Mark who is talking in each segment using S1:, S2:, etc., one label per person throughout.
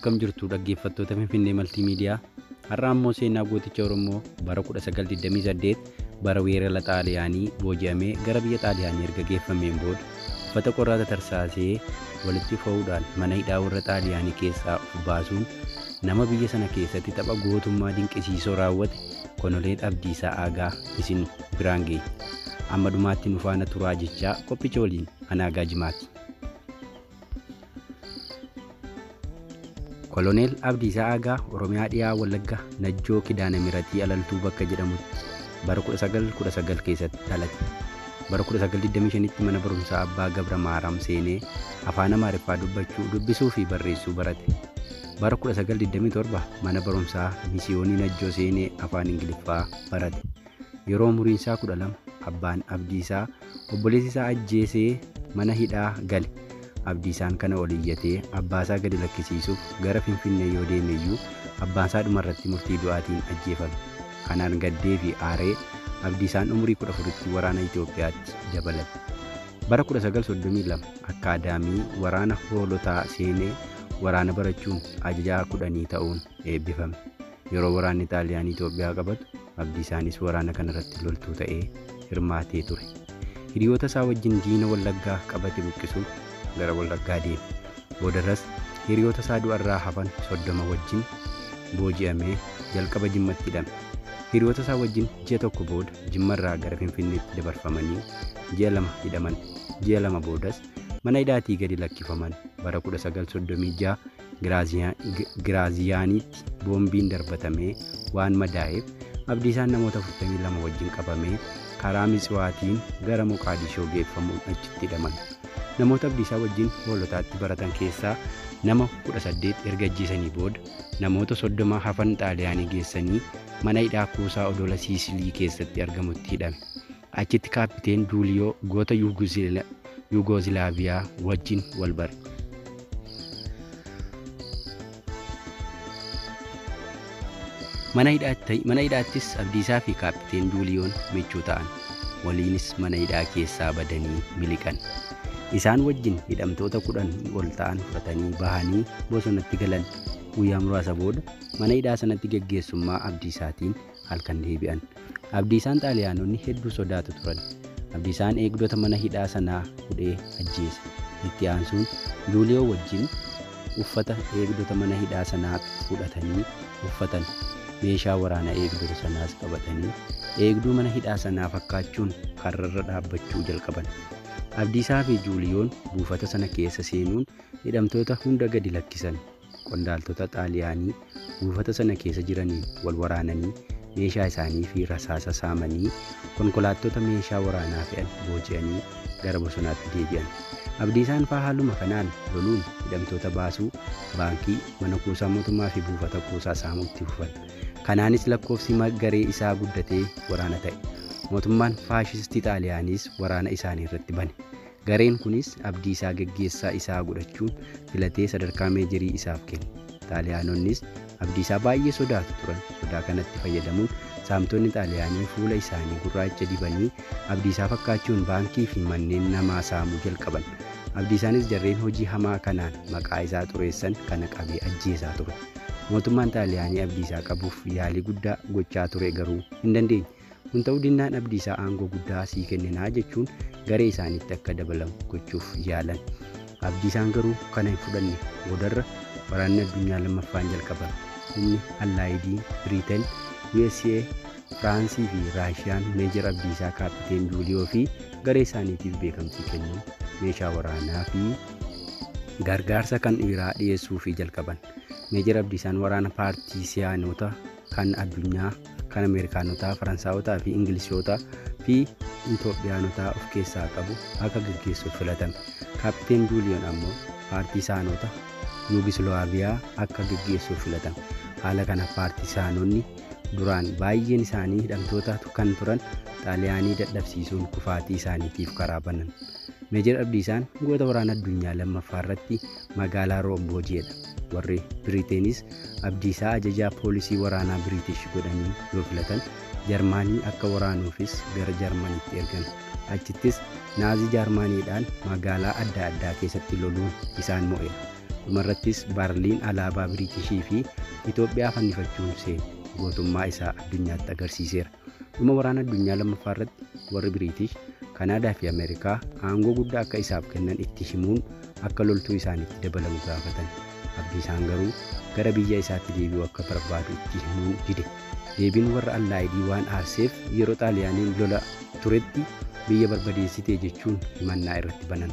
S1: akkam jirtu dhaggeeffattoota Finfinnee Maltiimiidiyaa har'a ammoo seenaa gooticha Oromoo bara 1928 bara weerara Xaaliyaanii booji'amee gara biyya Xaaliyaanii erga geeffameen booda uffata qorraata tarsaasee walitti fo'uudhaan mana hidhaa warra Xaaliyaanii keessaa of baasuun nama biyya sana keessatti tapha gootummaa dinqisiisoo raawwate Konoleel Abdiisaa Aagaa isin biraan geenya. Amma dhumaatti nu faana turaa jechaa qophicha waliin anaagaa jimaati. Koloneel Abdiisaa Aagaa Oromiyaa dhiyaa Wallagga Najjoo Kidaana Miratii Alaltuu bakka jedhamutti bara 1919 keessatti dhalate. Bara 1925tti mana barumsaa Abbaa Gabra Maaraam seenee afaan Amaariffaa dubbachuu, dubbisuu fi barreessuu barate. Bara 1927 mana barumsaa Misiyoonii Najjoo seenee afaan Ingiliffaa barate. Yeroo umuriin isaa 12 abbaan Abdiisaa obboleessi isaa ajjeesee mana hidhaa gale. Abdiisaan kana ol iyyatee abbaasaa gadi lakkisiisuuf gara Finfinnee yoo deeme iyyuu abbaasaa dhumarratti murtii du'aatiin ajjeefame. Kanaan gaddee fi aaree Abdiisaan umurii 14tti waraana Itoophiyaatti dabalate. Bara 1932 akkaadaamii waraana hoolotaa seenee waraana barachuun ajajaa kudhanii ta'uun eebbifame. Yeroo waraanni Xaaliyaanii Itoophiyaa qabatu Abdiisaanis waraana kanarratti loltuu ta'ee hirmaatee ture. Hiriyoota isaa wajjin diina Wallaggaa qabate buqqisuuf gara Wallaggaa deeme. Boodarras hiriyoota isaa du'arraa hafan soddoma wajjin booji'amee jalqaba jimmatti hidhame. Hiriyoota isaa wajjin ji'a tokko booda jimmarraa gara Finfinneetti dabarfamanii ji'a lama hidhaman. Ji'a lama boodas mana hidhaatii gadi lakkifaman bara 1936 Giraaziyaaniitti boombiin darbatamee waan madaa'eef Abdiisaan namoota 42 wajjin qabamee karaa Mitsiwaatiin gara Moqaadishoo geeffamuun achitti hidhaman. Namoota Abdiisaa wajjin hoolotaatti baratan keessaa nama 18 erga ajjeesanii booda namoota 30 hafan Xaaliyaanii geessanii mana hidhaa kuusaa odola Siisilii keessatti argamutti hidhame. Achitti kaappiteen Duuliyoo goota Yuugoosilaaviyaa wajjin wal bare. Mana hidhaattis Abdiisaa fi kaappiteen Duuliyoon michuu ta'an. Waliinis mana hidhaa keessaa badanii miliqan. Isaan wajjin hidhamtoota kudhan ol ta'an fudhatanii bahanii bosonatti galan. Guyyaa muraasa booda mana hidhaa sanatti geggeessummaa Abdiisaatiin halkan deebi'an. Abdiisaan xaaliyaanonni hedduu sodaatu turan. Abdiisaan eegdota mana hidhaa sanaa hudhee ajjeese. Itti aansuun Duuliyoo wajjin uffata eegdota mana hidhaa sanaa fudhatanii uffatan. Meeshaa waraana eegdota sanaas qabatanii eegduu mana hidhaa sanaa fakkaachuun karrarra dhaabbachuu jalqaban. Abdiisaa fi Juuliyoon buufata sana keessa seenuun hidhamtoota hunda gadi lakkisan. Qondaaltota Xaaliyaanii buufata sana keessa jiraniin wal waraananii meeshaa isaanii fi rasaasa saamanii konkolaattota meeshaa waraanaa fe'an booji'anii gara bosonaatti deebi'an. Abdiisaan faa haaluma kanaan loluun hidhamtoota baasuu baankii mana kuusaa mootummaa fi buufata kuusaa saamuutti fufan. Kanaanis lakkoofsi garee isaa guddatee waraana ta'e. Mootummaan faashistii Xaaliyaaniis waraana isaanii irratti bane. Gareen kunis Abdiisaa geggeessaa isaa godhachuun filatee sadarkaa meejarii isaaf kenne. Xaaliyaanonnis Abdiisaa baay'ee sodaatu turan. Sodaa kanatti fayyadamuun saamtonni Xaaliyaanii fuula isaanii gurraacha dibanii Abdiisaa fakkaachuun baankii fi manneen namaa saamuu jalqaban. Abdiisaanis jarreen hojii hamaa kanaan maqaa isaa xureessan kana qabee ajjeesaa ture. Mootummaan Xaaliyaanii Abdiisaa qabuuf yaalii guddaa gochaa ture garuu hin dandeenye. Kun ta'uu dinnaan Abdiisaa aangoo guddaa sii kenninaa jechuun garee isaaniitti akka dabalamu gochuuf yaalan. Abdiisaan garuu kana hin fudhanne boodarra waraanni addunyaa lammaffaan jalqabame. Humni Allaayidii, Biriteen, USA, Firaansii fi Raashiyaan meejar Abdiisaa kaappiteen Juuliyoo fi garee isaaniitiif beekamtii kennuu meeshaa waraanaa fi gargaarsa kan dhiiraa dhiyeessuufii jalqaban. Meejar Abdiisaan waraana paartiisiyaanota kan addunyaa kan Ameerikaanotaa, Faransaawwataa fi Ingilisoota fi Itoophiyaanotaa of keessaa qabu akka gaggeessuuf filatame. Kaappiteen Juuliyoon ammoo paartiisaanota Yuugislaaviyaa akka gaggeessuuf filatame. Haala kana paartiisaanonni duraan baay'een isaanii hidhamtoota kan turan Xaaliyaanii dadhabsiisuun kufaatii isaaniitiif karaa banan. Meejar Abdiisaan goota waraana addunyaa lammaffaa irratti magaalaa Room booji'edha. Warri Biriiteenis Abdiisaa ajajaa poolisii waraanaa Biriitish godhanii yoo filatan Jarmaanii akka waraanuufis gara Jarmaniitti ergan. Achittis naazii Jarmaniidhaan magaalaa adda addaa keessatti loluun isaan mo'eera. dhumarrattis baarliin alaabaa biriitishii fi Itoophiyaa fannifachuun seene gootummaa isaa addunyaatti agarsiiseera. Dhuma waraana addunyaa lammaffaa irratti warri Biriitish, Kanaadaa fi Ameerikaa aangoo guddaa akka isaaf kennan itti himuun akka loltuu isaaniitti dabalamu gaafatan. Abdiisaan garuu gara biyya isaatti deebi'uu akka barbaadu itti himuun dide. Deebiin warra Allaayidii waan aarseef yeroo Xaaliyaaniin lola turetti biyya barbadeessite jechuun himannaa irratti banan.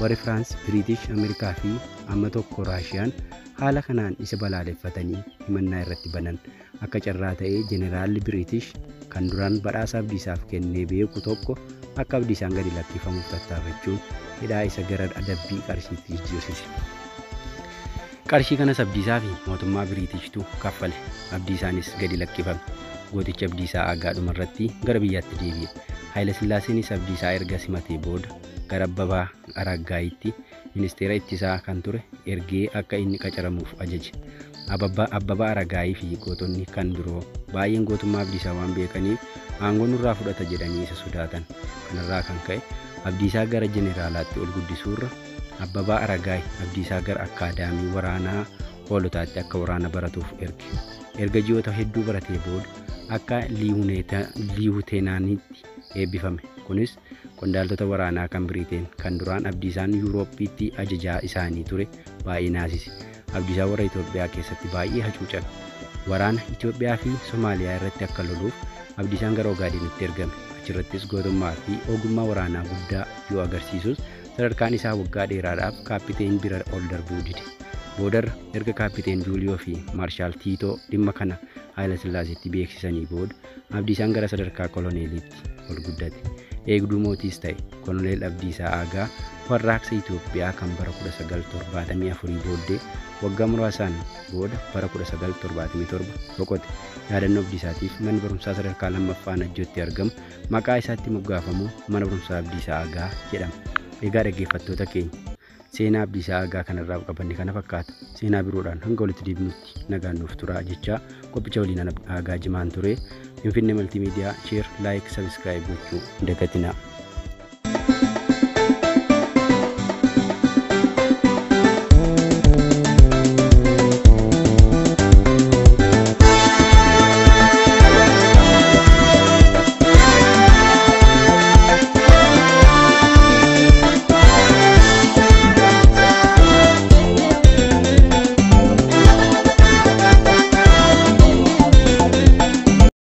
S1: Warri Firaans, Biriitish, Ameerikaa fi amma tokko Raashiyaan haala kanaan isa balaaleffatanii himannaa irratti banan. Akka carraa ta'ee Jeneraalli Biriitish kan duraan badhaasa Abdiisaaf kennee beeku tokko akka Abdiisaan gadi lakkifamuuf tattaafachuun hidhaa isa gara adabbii qarshiitti jijjiirsise. Qarshii kanas Abdiisaa fi mootummaa Biriitishtu kaffale. Abdiisaanis gadi lakkifame. Gootichi Abdiisaa Aagaa dhumarratti gara biyyaatti deebi'e. Haayila Sillaaseenis Abdiisaa erga simatee booda gara Abbabaa Araggaayitti ministeera ittisaa kan ture ergee akka inni qacaramuuf ajaje. Abbabaa Aragaayii fi gootonni kan biroo baay'een gootummaa Abdiisaa waan beekaniif aangoo nurraa fudhata jedhanii isa sodaatan. Kanarraa kan ka'e Abdiisaa gara jeneraalaatti ol guddisuurra Abbabaa Aragaay Abdiisaa gara akkaadaamii waraanaa hoolotaatti akka waraana baratuuf erge. Erga ji'oota hedduu baratee booda akka liiwuteenaaniitti eebbifame. Kunis qondaaltota waraanaa kan Biriteen kan duraan Abdiisaan Yuurooppiitti ajajaa isaanii ture baay'ee naasise. Abdiisaan warra Itoophiyaa keessatti baay'ee hacuucame. Waraana Itoophiyaa fi Somaaliyaa irratti akka loluuf Abdiisaan gara Ogaadenitti ergame. Achirrattis gootummaa fi ogummaa waraanaa guddaa yoo agarsiisus sadarkaan isaa waggaa dheeraadhaaf kaappiteen bira ol darbuu dide. Boodarra erga kaappiteen Juuliyoo fi Maarshaal Tiitoo dhimma kana Haayila Sillaaseetti beeksisanii booda Abdiisaan gara sadarkaa koloneeliitti ol guddate. Eegduu mootiis ta'e koloneel Abdiisaa Aagaa warraaqsa Itoophiyaa kan bara 1974 booddee waggaa muraasaan booda bara 1977 boqote. Yaadannoo Abdiisaatiif manni barumsaa sadarkaa lammaffaa Najjootti argamu maqaa isaatti moggaafamu mana barumsaa Abdiisaa Aagaa jedhama. Egaa dhaggeeffattoota keenya seenaa Abdiisaa Aagaa kanarraa qabanne kana fakkaata. Seenaa biroodhaan hanga walitti deebinutti nagaan nuuf turaa jechaa qophicha waliin Aagaa jimaan ture. Finfinnee Maltiimiidiyaa sheer laayik sabiskiraayib gochuu dagatinaa.